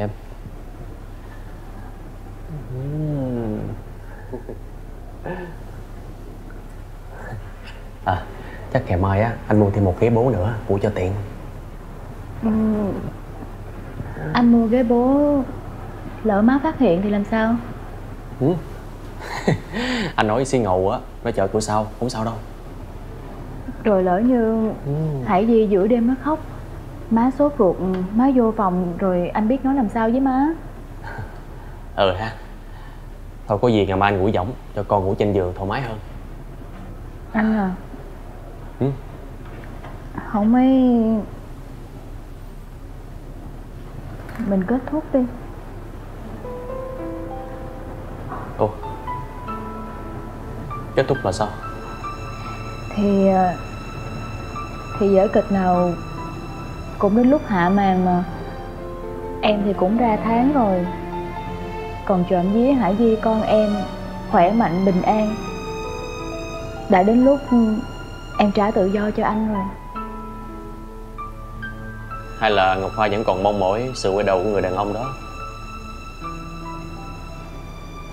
em à chắc ngày mai á anh mua thêm một ghế bố nữa ngủ cho tiện Ừ. Anh mua ghế bố Lỡ má phát hiện thì làm sao Ừ. anh nói xi ngầu á nó chờ cửa sau không sao đâu Rồi lỡ như Ừ. Hải Di giữa đêm nó khóc Má sốt ruột Má vô phòng Rồi anh biết nói làm sao với má? Ừ ha. Thôi có gì ngày mai anh ngủ võng cho con ngủ trên giường thoải mái hơn. Anh à. Ừ. Không mấy Mình kết thúc đi. Ủa? Kết thúc là sao? Thì ờ, Thì vở kịch nào Cũng đến lúc hạ màn mà Em thì cũng ra tháng rồi. Còn trộm vía Hải Di con em Khỏe mạnh bình an. Đã đến lúc Em trả tự do cho anh rồi. Hay là ngọc hoa vẫn còn mong mỏi sự quay đầu của người đàn ông đó?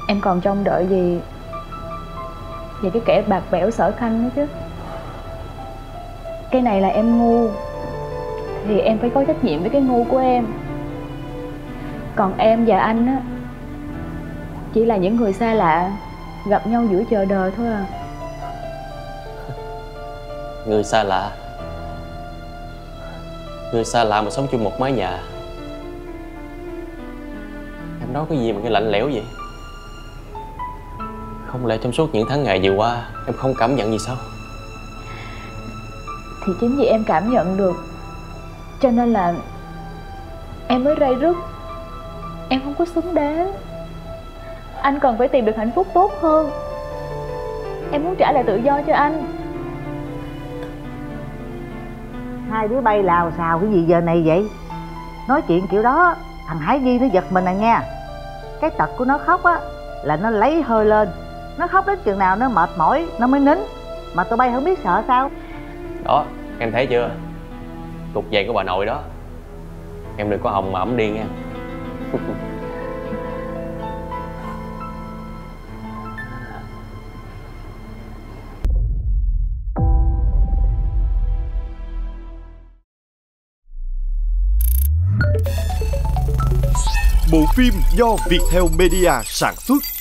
Em còn trông đợi gì Về cái kẻ bạc bẽo sở khanh đó chứ? Cái này là em ngu Thì em phải có trách nhiệm với cái ngu của em. Còn em và anh á Chỉ là những người xa lạ Gặp nhau giữa chờ đời thôi à. Người xa lạ? Người xa lạ mà sống chung một mái nhà. Em nói cái gì mà cái lạnh lẽo vậy? Không lẽ trong suốt những tháng ngày vừa qua em không cảm nhận gì sao? Thì chính vì em cảm nhận được Cho nên là Em mới ray rứt. Em không có xứng đáng. Anh cần phải tìm được hạnh phúc tốt hơn. Em muốn trả lại tự do cho anh. Hai đứa bay lào xào cái gì giờ này vậy? Nói chuyện kiểu đó thằng hải di nó giật mình à nha. Cái tật của nó khóc á là nó lấy hơi lên. Nó khóc đến chừng nào nó mệt mỏi nó mới nín. Mà tụi bay không biết sợ sao. Đó em thấy chưa cục vàng của bà nội đó. Em đừng có hồng mà ẩm đi nha. Bộ phim do Viettel Media sản xuất.